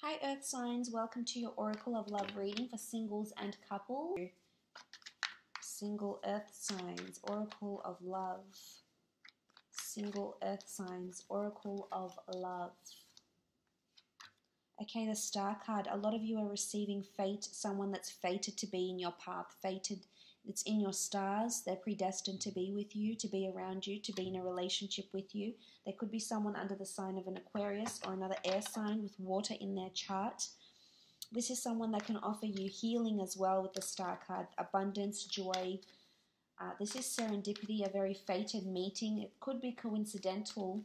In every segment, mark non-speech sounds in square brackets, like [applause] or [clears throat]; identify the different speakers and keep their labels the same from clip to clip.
Speaker 1: Hi, Earth signs. Welcome to your Oracle of Love reading for singles and couples. Single Earth signs, Oracle of Love. Single Earth signs, Oracle of Love. Okay, the Star card. A lot of you are receiving fate, someone that's fated to be in your path, fated it's in your stars. They're predestined to be with you, to be around you, to be in a relationship with you. There could be someone under the sign of an Aquarius or another air sign with water in their chart. This is someone that can offer you healing as well with the star card, abundance, joy. Uh, this is serendipity, a very fated meeting. It could be coincidental,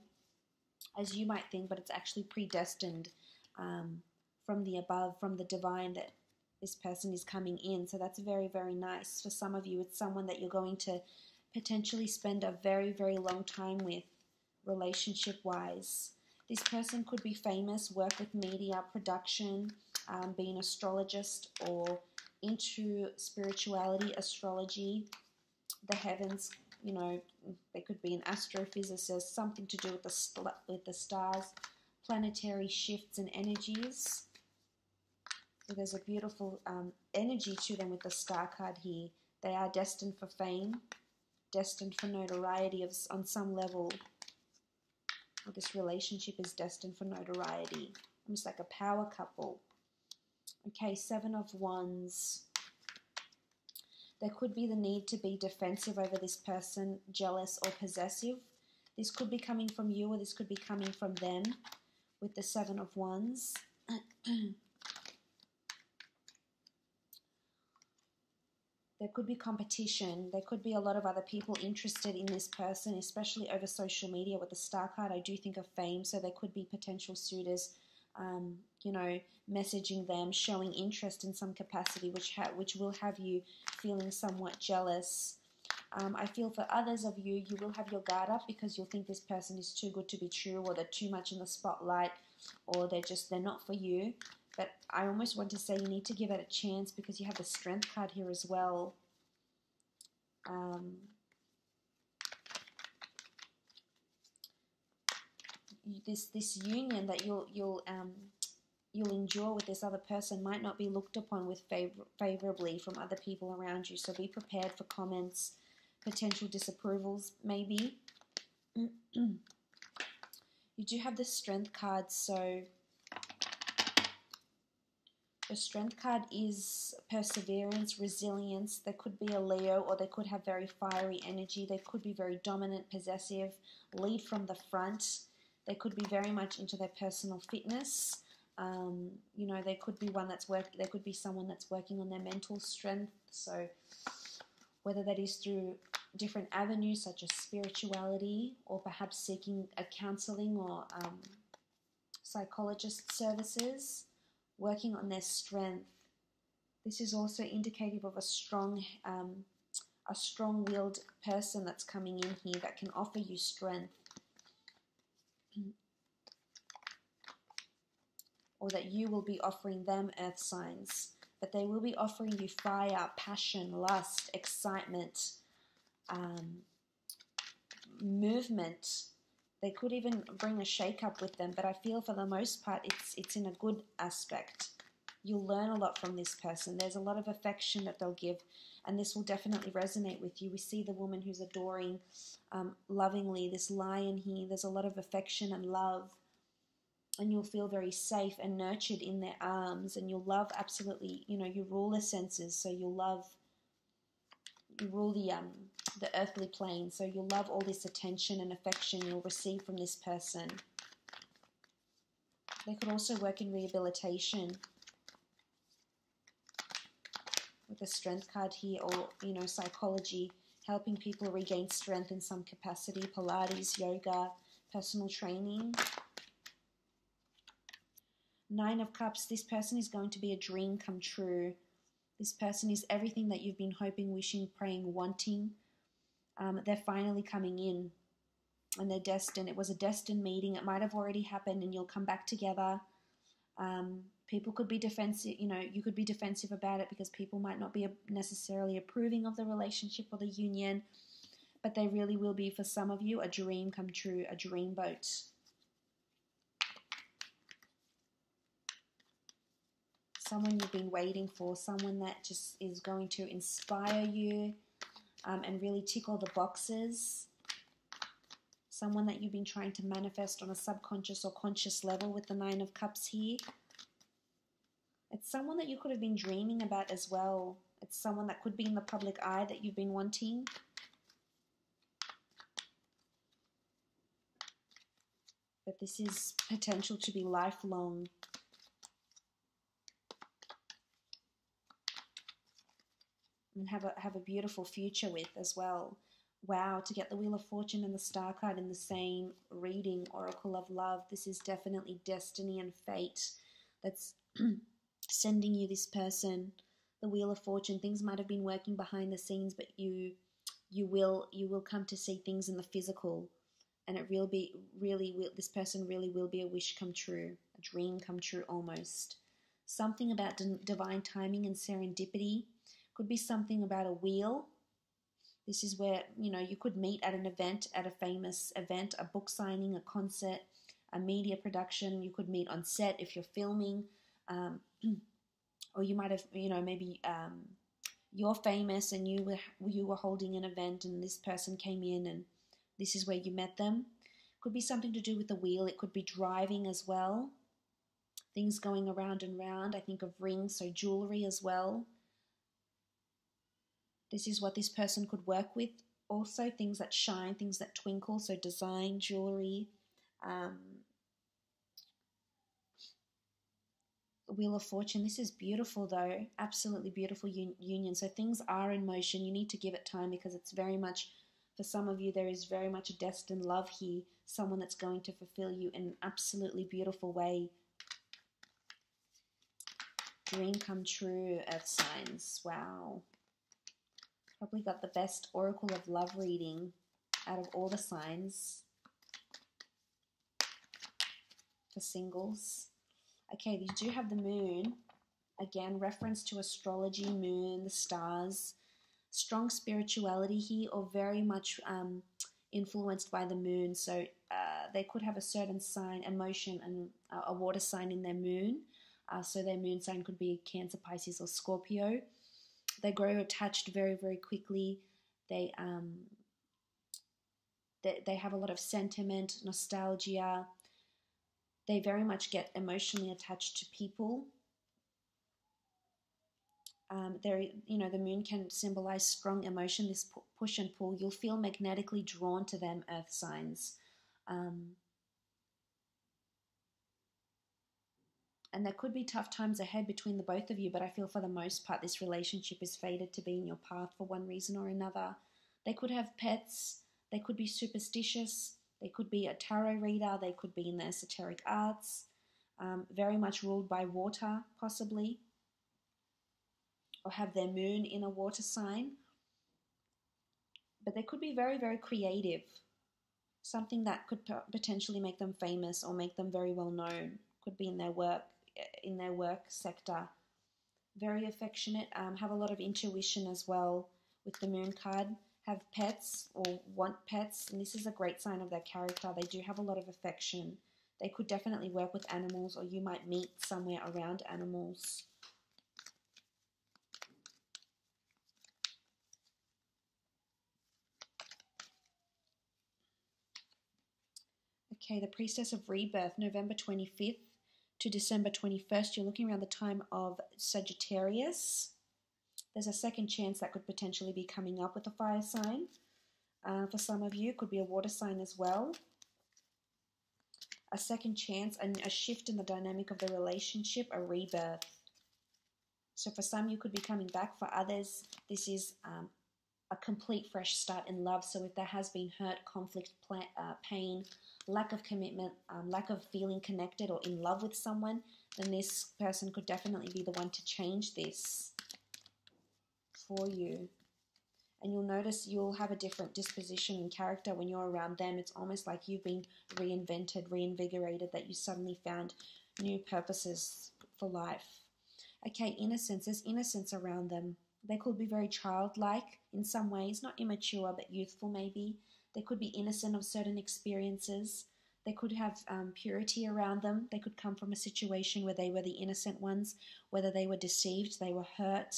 Speaker 1: as you might think, but it's actually predestined um, from the above, from the divine that this person is coming in. So that's very, very nice. For some of you, it's someone that you're going to potentially spend a very, very long time with, relationship wise. This person could be famous, work with media, production, um, be an astrologist, or into spirituality, astrology, the heavens. You know, they could be an astrophysicist, something to do with the with the stars, planetary shifts and energies. There's a beautiful um, energy to them with the star card here. They are destined for fame, destined for notoriety of, on some level. Or this relationship is destined for notoriety. Almost like a power couple. Okay, Seven of Wands. There could be the need to be defensive over this person, jealous or possessive. This could be coming from you or this could be coming from them with the Seven of Wands. [clears throat] there could be competition. There could be a lot of other people interested in this person, especially over social media with the star card. I do think of fame, so there could be potential suitors, um, you know, messaging them, showing interest in some capacity, which ha- which will have you feeling somewhat jealous. Um, I feel for others of you, you will have your guard up because you'll think this person is too good to be true, or they're too much in the spotlight, or they're just they're not for you. But I almost want to say you need to give it a chance because you have the strength card here as well. Um, this this union that you'll you'll um, you'll endure with this other person might not be looked upon with favor- favorably from other people around you. So be prepared for comments, potential disapprovals, maybe. [clears throat] you do have the strength card, so the strength card is perseverance, resilience. They could be a Leo or they could have very fiery energy. They could be very dominant, possessive, lead from the front. They could be very much into their personal fitness. Um, you know, they could be one that's work. There could be someone that's working on their mental strength. So, whether that is through different avenues such as spirituality, or perhaps seeking a counseling or um, psychologist services, working on their strength. This is also indicative of a strong, um, a strong-willed person that's coming in here that can offer you strength. [clears throat] or that you will be offering them earth signs, but they will be offering you fire, passion, lust, excitement, um, movement, they could even bring a shake up with them, but I feel for the most part it's it's in a good aspect. You'll learn a lot from this person. There's a lot of affection that they'll give, and this will definitely resonate with you. We see the woman who's adoring um, lovingly this lion here. There's a lot of affection and love, and you'll feel very safe and nurtured in their arms, and you'll love absolutely. You know, you rule the senses, so you'll love. You rule the um the earthly plane. So you'll love all this attention and affection you'll receive from this person. They could also work in rehabilitation with a strength card here, or you know, psychology, helping people regain strength in some capacity, Pilates, yoga, personal training. Nine of Cups, this person is going to be a dream come true. This person is everything that you've been hoping, wishing, praying, wanting um, they're finally coming in and they're destined. It was a destined meeting. It might have already happened and you'll come back together. Um, people could be defensive, you know, you could be defensive about it because people might not be necessarily approving of the relationship or the union, but they really will be for some of you a dream come true, a dream boat. someone you've been waiting for, someone that just is going to inspire you um, and really tick all the boxes. Someone that you've been trying to manifest on a subconscious or conscious level with the Nine of Cups here. It's someone that you could have been dreaming about as well. It's someone that could be in the public eye that you've been wanting. But this is potential to be lifelong. And have a have a beautiful future with as well. Wow, to get the Wheel of Fortune and the Star card in the same reading, Oracle of Love, this is definitely destiny and fate that's [clears throat] sending you this person. The Wheel of Fortune, things might have been working behind the scenes, but you you will you will come to see things in the physical and it will be really will this person really will be a wish come true a dream come true almost something about divine timing and serendipity could be something about a wheel this is where you know you could meet at an event at a famous event a book signing a concert a media production you could meet on set if you're filming um, [clears throat] or you might have you know maybe um, you're famous and you were you were holding an event and this person came in and this is where you met them. Could be something to do with the wheel. It could be driving as well. Things going around and round. I think of rings, so jewelry as well. This is what this person could work with. Also, things that shine, things that twinkle, so design, jewelry. Um, Wheel of Fortune. This is beautiful, though. Absolutely beautiful un- union. So things are in motion. You need to give it time because it's very much for some of you, there is very much a destined love here, someone that's going to fulfill you in an absolutely beautiful way. Dream come true, earth signs. Wow. Probably got the best oracle of love reading out of all the signs for singles. Okay, you do have the moon. Again, reference to astrology, moon, the stars strong spirituality here or very much um, influenced by the moon. So uh, they could have a certain sign, emotion, and a water sign in their moon. Uh, so their moon sign could be Cancer, Pisces, or Scorpio. They grow attached very, very quickly. They um, they, they have a lot of sentiment, nostalgia. They very much get emotionally attached to people um, there, you know, the moon can symbolize strong emotion, this push and pull. You'll feel magnetically drawn to them, earth signs. Um, and there could be tough times ahead between the both of you, but I feel for the most part, this relationship is fated to be in your path for one reason or another. They could have pets, they could be superstitious, they could be a tarot reader, they could be in the esoteric arts, um, very much ruled by water, possibly or have their moon in a water sign. But they could be very, very creative. Something that could potentially make them famous or make them very well known. Could be in their work, in their work sector. Very affectionate. Um, have a lot of intuition as well with the moon card. Have pets or want pets, and this is a great sign of their character. They do have a lot of affection. They could definitely work with animals, or you might meet somewhere around animals. Okay, the Priestess of Rebirth, November 25th to December 21st. You're looking around the time of Sagittarius. There's a second chance that could potentially be coming up with a fire sign. Uh, for some of you, could be a water sign as well. A second chance and a shift in the dynamic of the relationship, a rebirth. So for some, you could be coming back. For others, this is um, a complete fresh start in love. So if there has been hurt, conflict, uh, pain, lack of commitment, um, lack of feeling connected or in love with someone, then this person could definitely be the one to change this for you. And you'll notice you'll have a different disposition and character when you're around them. It's almost like you've been reinvented, reinvigorated, that you suddenly found new purposes for life. Okay, innocence. There's innocence around them. They could be very childlike in some ways, not immature, but youthful maybe. They could be innocent of certain experiences. They could have um, purity around them. They could come from a situation where they were the innocent ones, whether they were deceived, they were hurt.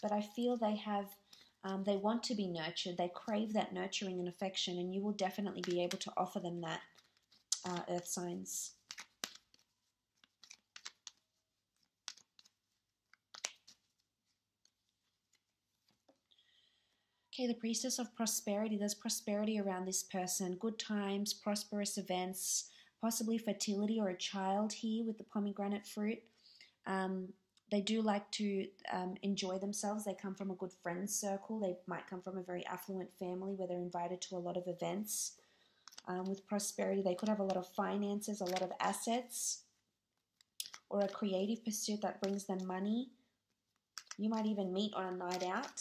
Speaker 1: But I feel they have, um, they want to be nurtured. They crave that nurturing and affection, and you will definitely be able to offer them that, uh, earth signs. Okay, the priestess of prosperity. There's prosperity around this person, good times, prosperous events, possibly fertility or a child here with the pomegranate fruit. Um, they do like to um, enjoy themselves. They come from a good friends circle. They might come from a very affluent family where they're invited to a lot of events. Um, with prosperity, they could have a lot of finances, a lot of assets, or a creative pursuit that brings them money. You might even meet on a night out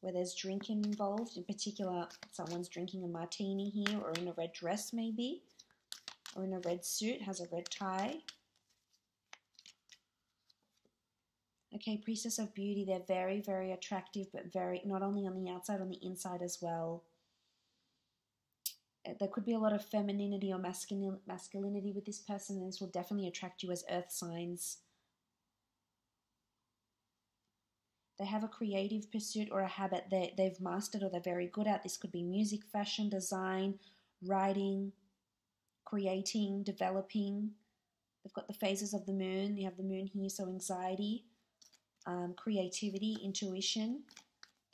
Speaker 1: where there's drinking involved. In particular, someone's drinking a martini here or in a red dress, maybe, or in a red suit, has a red tie. Okay, Priestess of Beauty, they're very, very attractive, but very, not only on the outside, on the inside as well. Uh, there could be a lot of femininity or masculinity with this person, and this will definitely attract you as earth signs. They have a creative pursuit or a habit that they've mastered or they're very good at. This could be music, fashion, design, writing, creating, developing. They've got the phases of the moon. You have the moon here, so anxiety, um, creativity, intuition.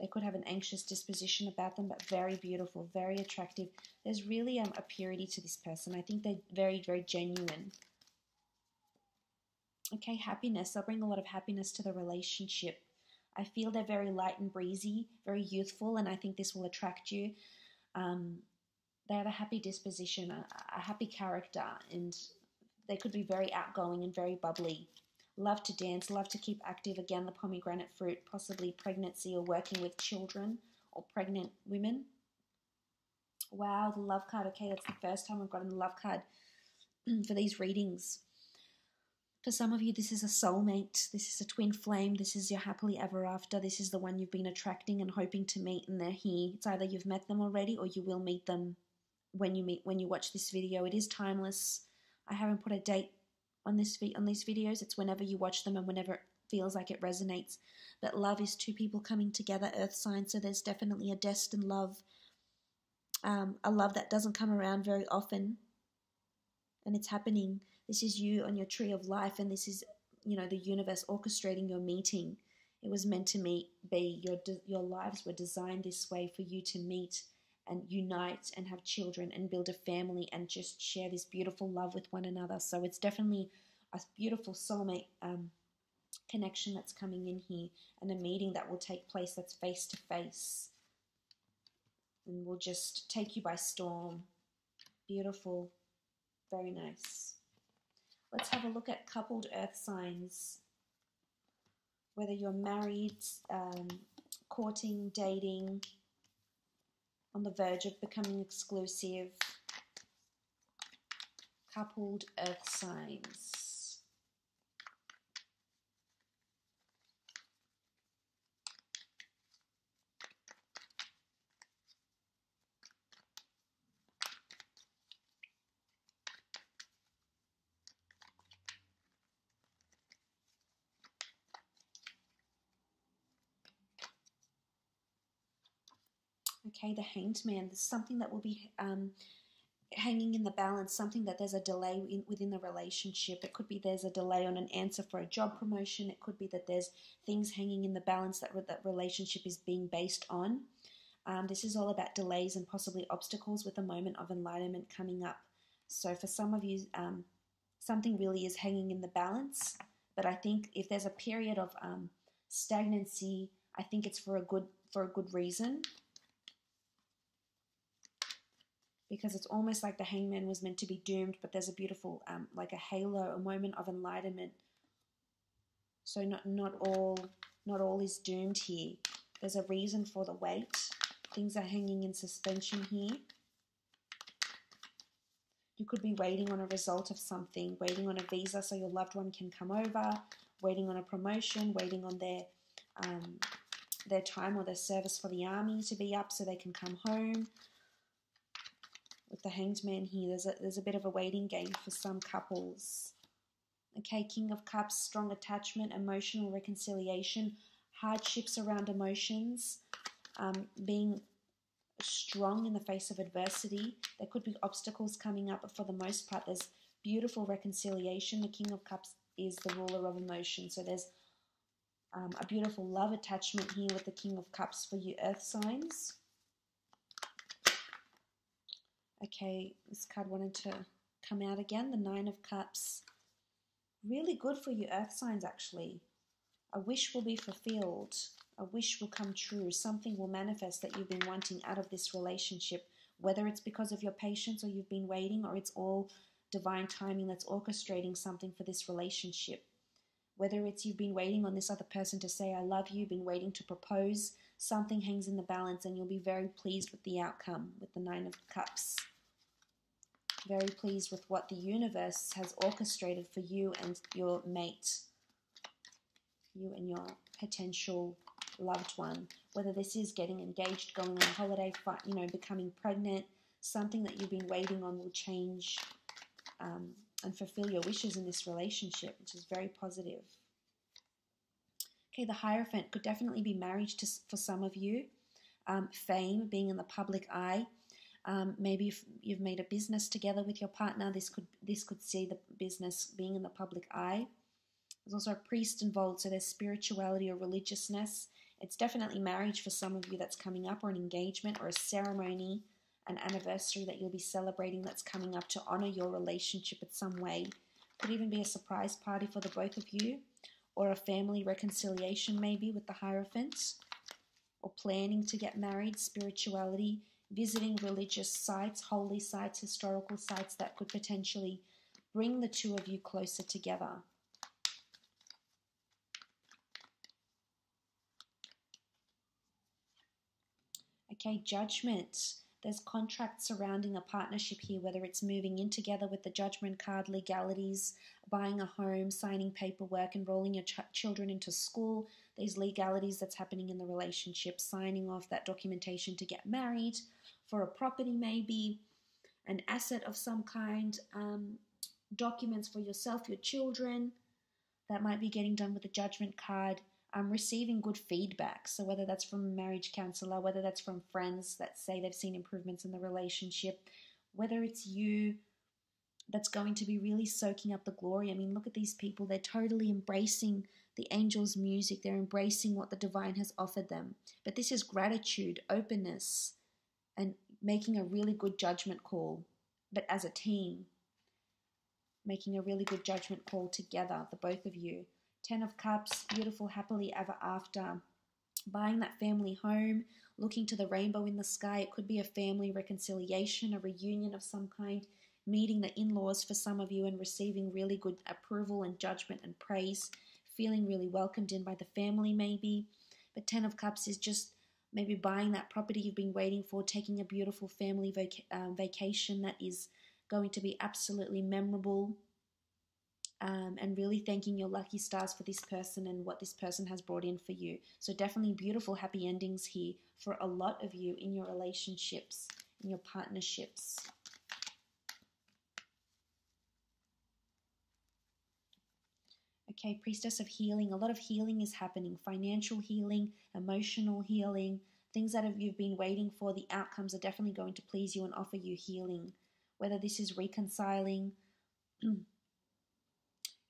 Speaker 1: They could have an anxious disposition about them, but very beautiful, very attractive. There's really um, a purity to this person. I think they're very, very genuine. Okay, happiness. They'll bring a lot of happiness to the relationship. I feel they're very light and breezy, very youthful, and I think this will attract you. Um, they have a happy disposition, a, a happy character, and they could be very outgoing and very bubbly. Love to dance, love to keep active. Again, the pomegranate fruit, possibly pregnancy or working with children or pregnant women. Wow, the love card. Okay, that's the first time I've gotten the love card [clears throat] for these readings. For some of you, this is a soulmate, this is a twin flame, this is your happily ever after, this is the one you've been attracting and hoping to meet, and they're here. It's either you've met them already or you will meet them when you meet when you watch this video. It is timeless. I haven't put a date on this on these videos. It's whenever you watch them and whenever it feels like it resonates. But love is two people coming together, earth sign, so there's definitely a destined love. Um, a love that doesn't come around very often. And it's happening this is you on your tree of life, and this is, you know, the universe orchestrating your meeting. It was meant to meet, be your your lives were designed this way for you to meet and unite and have children and build a family and just share this beautiful love with one another. So it's definitely a beautiful soulmate um, connection that's coming in here and a meeting that will take place that's face to face and will just take you by storm. Beautiful, very nice. Let's have a look at coupled earth signs. Whether you're married, um, courting, dating, on the verge of becoming exclusive, coupled earth signs. Okay, the hanged man, there's something that will be um, hanging in the balance, something that there's a delay in, within the relationship. It could be there's a delay on an answer for a job promotion. It could be that there's things hanging in the balance that that relationship is being based on. Um, this is all about delays and possibly obstacles with a moment of enlightenment coming up. So for some of you, um, something really is hanging in the balance. But I think if there's a period of um, stagnancy, I think it's for a good for a good reason because it's almost like the hangman was meant to be doomed, but there's a beautiful, um, like a halo, a moment of enlightenment. So not not all not all is doomed here. There's a reason for the wait. Things are hanging in suspension here. You could be waiting on a result of something, waiting on a visa so your loved one can come over, waiting on a promotion, waiting on their um, their time or their service for the army to be up so they can come home. With the hanged man here, there's a, there's a bit of a waiting game for some couples. Okay, King of Cups, strong attachment, emotional reconciliation, hardships around emotions, um, being strong in the face of adversity. There could be obstacles coming up, but for the most part, there's beautiful reconciliation. The King of Cups is the ruler of emotion. So there's um, a beautiful love attachment here with the King of Cups for you earth signs. Okay, this card wanted to come out again. The Nine of Cups. Really good for you earth signs, actually. A wish will be fulfilled. A wish will come true. Something will manifest that you've been wanting out of this relationship, whether it's because of your patience or you've been waiting or it's all divine timing that's orchestrating something for this relationship. Whether it's you've been waiting on this other person to say, I love you, been waiting to propose, something hangs in the balance and you'll be very pleased with the outcome with the Nine of Cups. Very pleased with what the universe has orchestrated for you and your mate, you and your potential loved one. Whether this is getting engaged, going on holiday, you know, becoming pregnant, something that you've been waiting on will change um, and fulfill your wishes in this relationship, which is very positive. Okay, the Hierophant could definitely be marriage to, for some of you. Um, fame, being in the public eye. Um, maybe if you've made a business together with your partner, this could this could see the business being in the public eye. There's also a priest involved, so there's spirituality or religiousness. It's definitely marriage for some of you that's coming up, or an engagement, or a ceremony an anniversary that you'll be celebrating that's coming up to honor your relationship in some way. Could even be a surprise party for the both of you, or a family reconciliation maybe with the Hierophant, or planning to get married, spirituality, visiting religious sites, holy sites, historical sites that could potentially bring the two of you closer together. Okay, judgment. There's contracts surrounding a partnership here, whether it's moving in together with the judgment card, legalities, buying a home, signing paperwork, enrolling your ch- children into school, these legalities that's happening in the relationship, signing off that documentation to get married, for a property, maybe, an asset of some kind, um, documents for yourself, your children, that might be getting done with the judgment card um, receiving good feedback. So, whether that's from a marriage counselor, whether that's from friends that say they've seen improvements in the relationship, whether it's you that's going to be really soaking up the glory. I mean, look at these people, they're totally embracing the angel's music, they're embracing what the divine has offered them. But this is gratitude, openness, and making a really good judgment call, but as a team. Making a really good judgment call together, the both of you. Ten of Cups, beautiful, happily ever after. Buying that family home, looking to the rainbow in the sky. It could be a family reconciliation, a reunion of some kind, meeting the in laws for some of you and receiving really good approval and judgment and praise, feeling really welcomed in by the family, maybe. But Ten of Cups is just maybe buying that property you've been waiting for, taking a beautiful family vac- um, vacation that is going to be absolutely memorable um, and really thanking your lucky stars for this person and what this person has brought in for you. So, definitely beautiful, happy endings here for a lot of you in your relationships, in your partnerships. Okay, priestess of healing. A lot of healing is happening financial healing, emotional healing, things that have, you've been waiting for. The outcomes are definitely going to please you and offer you healing. Whether this is reconciling, [clears throat] you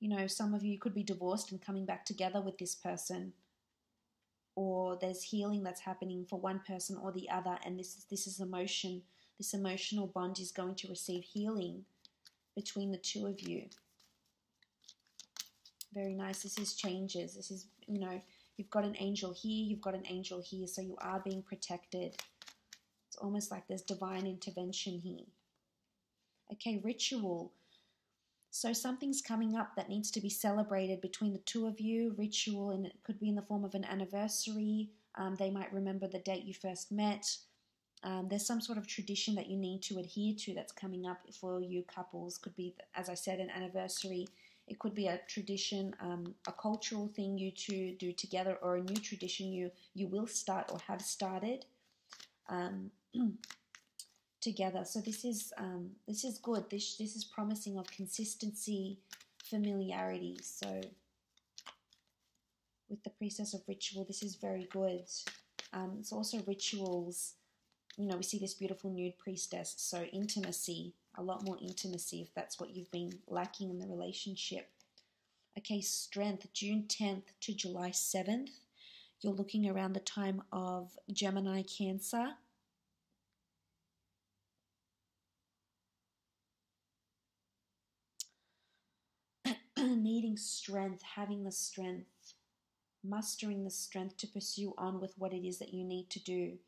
Speaker 1: know, some of you could be divorced and coming back together with this person, or there's healing that's happening for one person or the other, and this is this is emotion. This emotional bond is going to receive healing between the two of you. Very nice. This is changes. This is, you know, you've got an angel here, you've got an angel here, so you are being protected. It's almost like there's divine intervention here. Okay, ritual. So something's coming up that needs to be celebrated between the two of you, ritual, and it could be in the form of an anniversary. Um, they might remember the date you first met. Um, there's some sort of tradition that you need to adhere to that's coming up for you couples. Could be, as I said, an anniversary. It could be a tradition, um, a cultural thing you two do together, or a new tradition you you will start or have started um, [clears throat] together. So this is um, this is good. This this is promising of consistency, familiarity. So with the priestess of ritual, this is very good. Um, it's also rituals. You know, we see this beautiful nude priestess. So intimacy, a lot more intimacy if that's what you've been lacking in the relationship. Okay, strength, June 10th to July 7th. You're looking around the time of Gemini Cancer. [clears throat] Needing strength, having the strength, mustering the strength to pursue on with what it is that you need to do.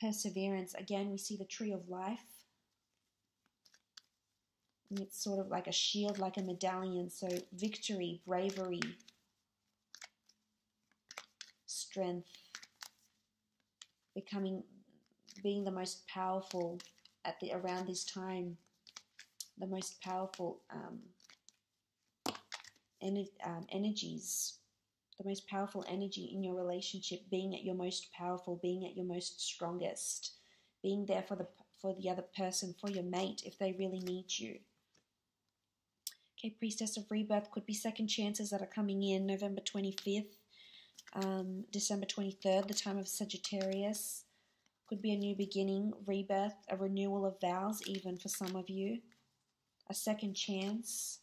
Speaker 1: Perseverance, again, we see the tree of life it's sort of like a shield, like a medallion. So victory, bravery, strength, becoming, being the most powerful at the around this time, the most powerful um, um, energies, the most powerful energy in your relationship, being at your most powerful, being at your most strongest, being there for the for the other person, for your mate if they really need you. Okay, Priestess of Rebirth could be second chances that are coming in November 25th, um, December 23rd, the time of Sagittarius. Could be a new beginning, rebirth, a renewal of vows, even for some of you. A second chance.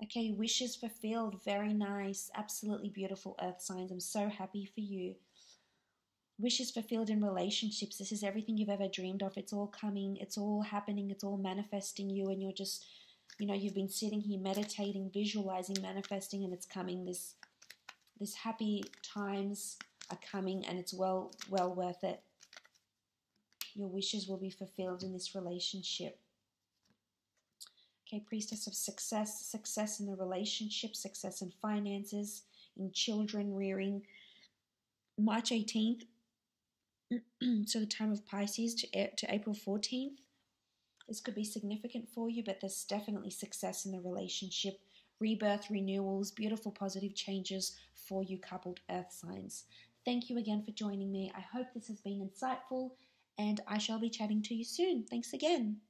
Speaker 1: Okay, wishes fulfilled. Very nice. Absolutely beautiful earth signs. I'm so happy for you. Wishes fulfilled in relationships. This is everything you've ever dreamed of. It's all coming. It's all happening. It's all manifesting you, and you're just you know you've been sitting here meditating visualizing manifesting and it's coming. This this happy times are coming and it's well well worth it. Your wishes will be fulfilled in this relationship. Okay priestess of success success in the relationship success in finances in children rearing. March 18th [clears throat] so the time of pisces to, to april 14th this could be significant for you, but there's definitely success in the relationship, rebirth, renewals, beautiful positive changes for you coupled earth signs. Thank you again for joining me. I hope this has been insightful, and I shall be chatting to you soon. Thanks again.